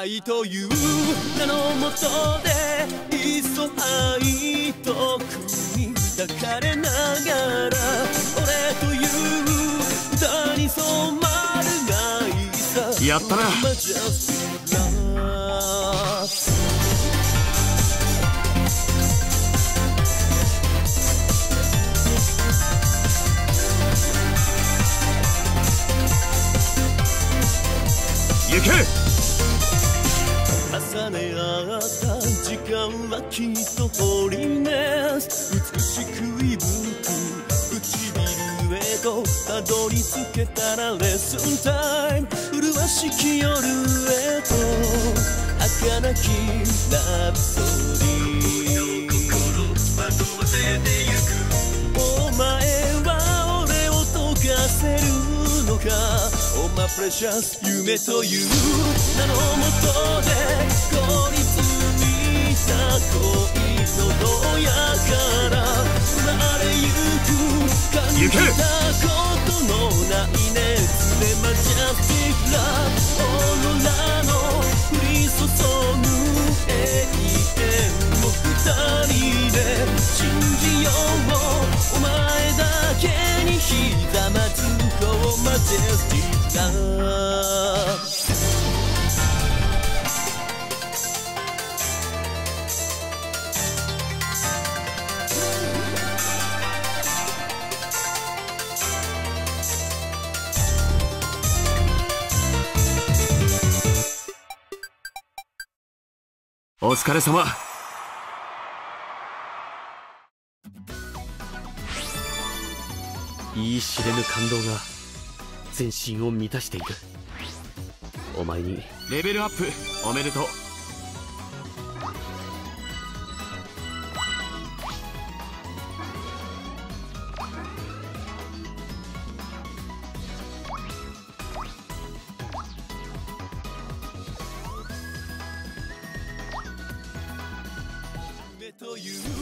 愛という名のもとでいっそ愛と国抱かれながら俺という歌に染まるがいいさ。やったな重ね合った時間はきっとホリネス美しく息吹唇へとたどり着けたらレッスンタイム麗しき夜へと儚きラプソディ惑わせてゆくお前は俺を溶かせるのか my precious 夢という名のもとで凍りついた恋のどやから生まれゆく感じたことのない熱でマジャスティックラオーロラの降り注ぐ永遠を二人で信じようお前だけにひざまずこうマジェスティお疲れ様。言い知れぬ感動が。全身を満たしている。お前に。レベルアップ。おめでとう。う